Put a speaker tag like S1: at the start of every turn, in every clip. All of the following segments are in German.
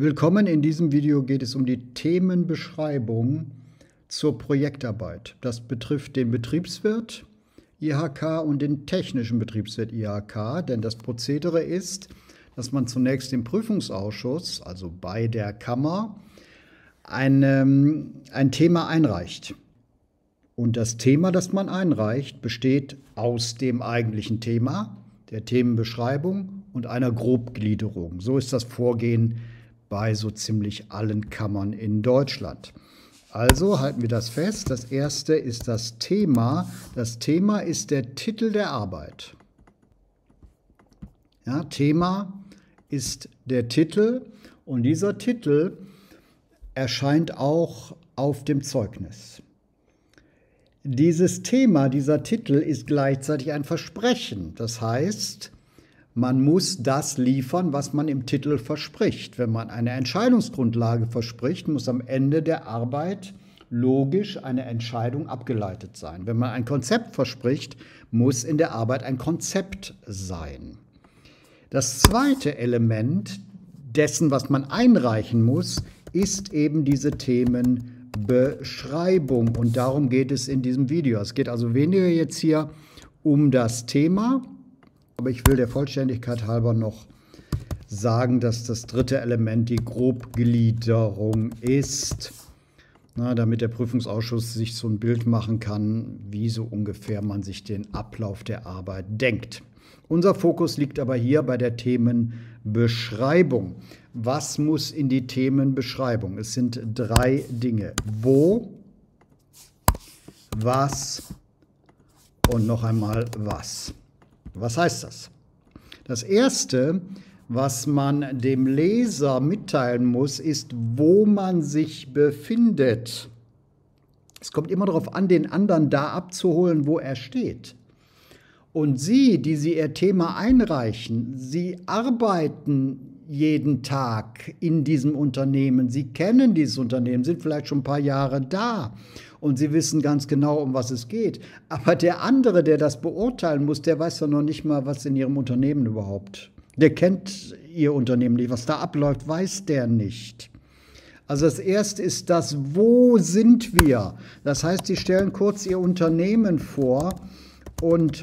S1: Willkommen, in diesem Video geht es um die Themenbeschreibung zur Projektarbeit. Das betrifft den Betriebswirt IHK und den technischen Betriebswirt IHK, denn das Prozedere ist, dass man zunächst im Prüfungsausschuss, also bei der Kammer, ein, ähm, ein Thema einreicht. Und das Thema, das man einreicht, besteht aus dem eigentlichen Thema, der Themenbeschreibung und einer Grobgliederung. So ist das Vorgehen bei so ziemlich allen Kammern in Deutschland. Also halten wir das fest. Das erste ist das Thema. Das Thema ist der Titel der Arbeit. Ja, Thema ist der Titel und dieser Titel erscheint auch auf dem Zeugnis. Dieses Thema, dieser Titel ist gleichzeitig ein Versprechen. Das heißt, man muss das liefern, was man im Titel verspricht. Wenn man eine Entscheidungsgrundlage verspricht, muss am Ende der Arbeit logisch eine Entscheidung abgeleitet sein. Wenn man ein Konzept verspricht, muss in der Arbeit ein Konzept sein. Das zweite Element dessen, was man einreichen muss, ist eben diese Themenbeschreibung. Und darum geht es in diesem Video. Es geht also weniger jetzt hier um das Thema, aber ich will der Vollständigkeit halber noch sagen, dass das dritte Element die Grobgliederung ist, na, damit der Prüfungsausschuss sich so ein Bild machen kann, wie so ungefähr man sich den Ablauf der Arbeit denkt. Unser Fokus liegt aber hier bei der Themenbeschreibung. Was muss in die Themenbeschreibung? Es sind drei Dinge. Wo, was und noch einmal was. Was heißt das? Das Erste, was man dem Leser mitteilen muss, ist, wo man sich befindet. Es kommt immer darauf an, den anderen da abzuholen, wo er steht. Und Sie, die Sie Ihr Thema einreichen, Sie arbeiten jeden Tag in diesem Unternehmen. Sie kennen dieses Unternehmen, sind vielleicht schon ein paar Jahre da und Sie wissen ganz genau, um was es geht. Aber der andere, der das beurteilen muss, der weiß doch noch nicht mal, was in Ihrem Unternehmen überhaupt. Der kennt Ihr Unternehmen nicht. Was da abläuft, weiß der nicht. Also das erste ist das, wo sind wir? Das heißt, Sie stellen kurz Ihr Unternehmen vor und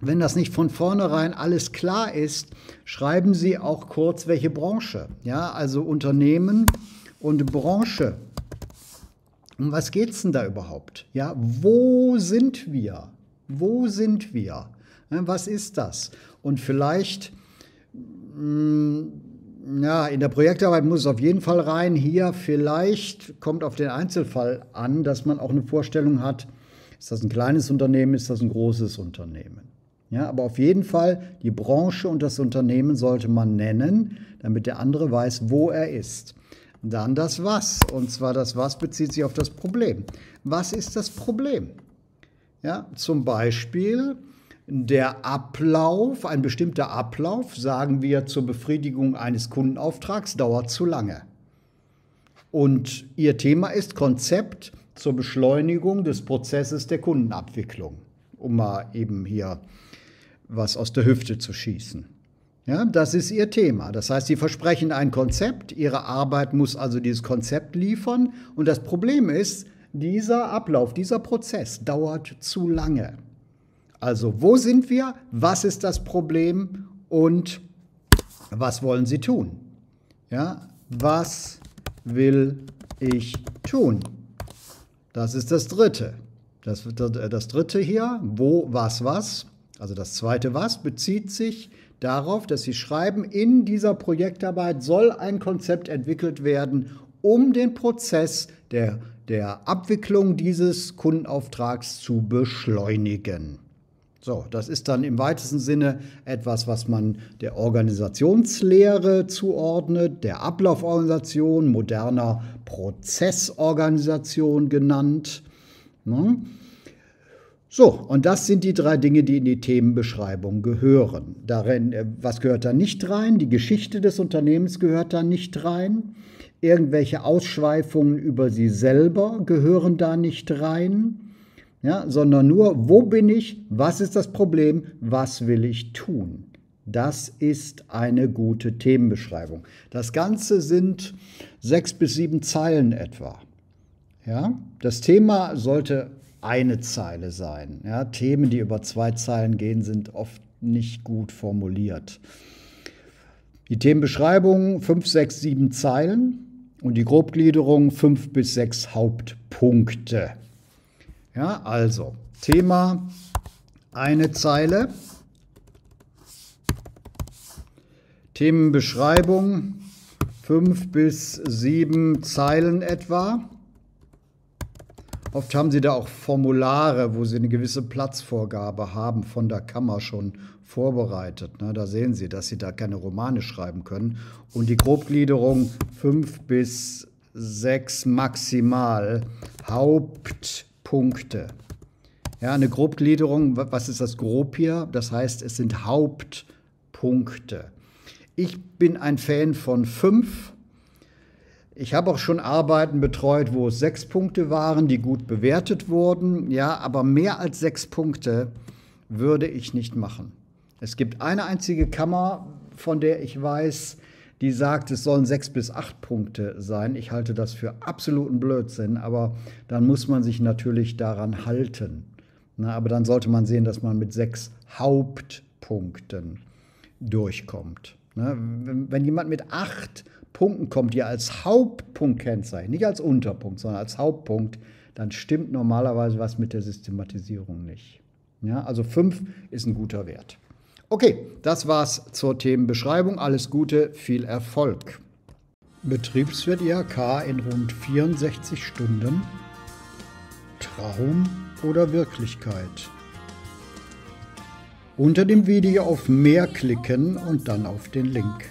S1: wenn das nicht von vornherein alles klar ist, schreiben Sie auch kurz, welche Branche. Ja, also Unternehmen und Branche. Um was geht es denn da überhaupt? Ja, wo sind wir? Wo sind wir? Was ist das? Und vielleicht, mm, ja, in der Projektarbeit muss es auf jeden Fall rein. Hier vielleicht kommt auf den Einzelfall an, dass man auch eine Vorstellung hat, ist das ein kleines Unternehmen, ist das ein großes Unternehmen? Ja, aber auf jeden Fall die Branche und das Unternehmen sollte man nennen, damit der andere weiß, wo er ist. Dann das Was. Und zwar das Was bezieht sich auf das Problem. Was ist das Problem? Ja, zum Beispiel der Ablauf, ein bestimmter Ablauf, sagen wir zur Befriedigung eines Kundenauftrags, dauert zu lange. Und Ihr Thema ist Konzept zur Beschleunigung des Prozesses der Kundenabwicklung, um mal eben hier was aus der Hüfte zu schießen. Ja, das ist ihr Thema. Das heißt, sie versprechen ein Konzept, ihre Arbeit muss also dieses Konzept liefern. Und das Problem ist, dieser Ablauf, dieser Prozess dauert zu lange. Also, wo sind wir? Was ist das Problem? Und was wollen Sie tun? Ja, was will ich tun? Das ist das Dritte. Das, das Dritte hier, wo, was, was. Also das zweite was bezieht sich darauf, dass Sie schreiben, in dieser Projektarbeit soll ein Konzept entwickelt werden, um den Prozess der, der Abwicklung dieses Kundenauftrags zu beschleunigen. So, das ist dann im weitesten Sinne etwas, was man der Organisationslehre zuordnet, der Ablauforganisation, moderner Prozessorganisation genannt. Ne? So, und das sind die drei Dinge, die in die Themenbeschreibung gehören. Darin, äh, was gehört da nicht rein? Die Geschichte des Unternehmens gehört da nicht rein. Irgendwelche Ausschweifungen über sie selber gehören da nicht rein. Ja, sondern nur, wo bin ich, was ist das Problem, was will ich tun. Das ist eine gute Themenbeschreibung. Das Ganze sind sechs bis sieben Zeilen etwa. Ja? Das Thema sollte eine Zeile sein. Ja? Themen, die über zwei Zeilen gehen, sind oft nicht gut formuliert. Die Themenbeschreibung fünf, sechs, sieben Zeilen und die Grobgliederung fünf bis sechs Hauptpunkte. Ja, also Thema eine Zeile. Themenbeschreibung fünf bis sieben Zeilen etwa. Oft haben Sie da auch Formulare, wo Sie eine gewisse Platzvorgabe haben von der Kammer schon vorbereitet. Da sehen Sie, dass Sie da keine Romane schreiben können. Und die Grobgliederung fünf bis sechs maximal Hauptpunkte. Ja, eine Grobgliederung, was ist das grob hier? Das heißt, es sind Hauptpunkte. Ich bin ein Fan von fünf ich habe auch schon Arbeiten betreut, wo es sechs Punkte waren, die gut bewertet wurden. Ja, aber mehr als sechs Punkte würde ich nicht machen. Es gibt eine einzige Kammer, von der ich weiß, die sagt, es sollen sechs bis acht Punkte sein. Ich halte das für absoluten Blödsinn, aber dann muss man sich natürlich daran halten. Na, aber dann sollte man sehen, dass man mit sechs Hauptpunkten durchkommt. Ne? Wenn, wenn jemand mit acht Punkten kommt, die als Hauptpunkt kennzeichnen, nicht als Unterpunkt, sondern als Hauptpunkt, dann stimmt normalerweise was mit der Systematisierung nicht. Ja, also 5 ist ein guter Wert. Okay, das war's zur Themenbeschreibung. Alles Gute, viel Erfolg. Betriebswirt IHK in rund 64 Stunden. Traum oder Wirklichkeit? Unter dem Video auf Mehr klicken und dann auf den Link.